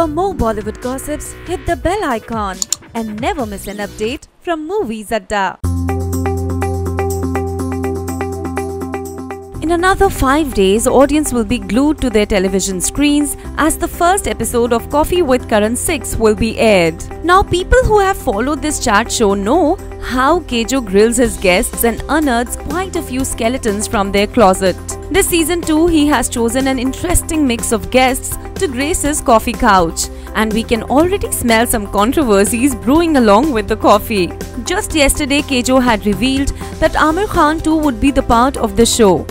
For more Bollywood gossips, hit the bell icon and never miss an update from Moviez Adda. In another five days, audience will be glued to their television screens as the first episode of Koffee with Karan 6 will be aired. Now, people who have followed this chat show know how KJo grills his guests and unearths quite a few skeletons from their closet. This season too, he has chosen an interesting mix of guests to grace his coffee couch, and we can already smell some controversies brewing along with the coffee. Just yesterday, KJo had revealed that Aamir Khan too would be the part of the show.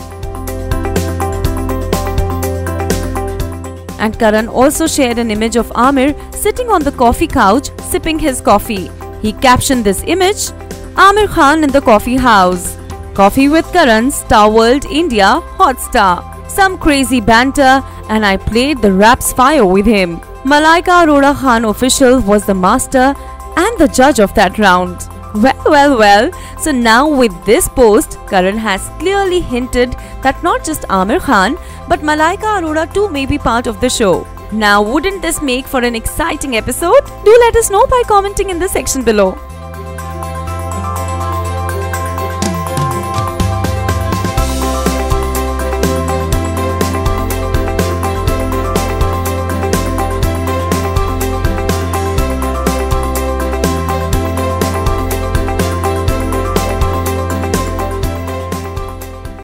And Karan also shared an image of Aamir sitting on the coffee couch sipping his coffee. He captioned this image Aamir Khan in the coffee house. Koffee with Karan, Star World India, Hotstar. Some crazy banter, and I played the raps fire with him. Malaika Arora Khan official was the master and the judge of that round. Well, well, well. So now with this post, Karan has clearly hinted that not just Aamir Khan, but Malaika Arora too may be part of the show. Now, wouldn't this make for an exciting episode? Do let us know by commenting in the section below.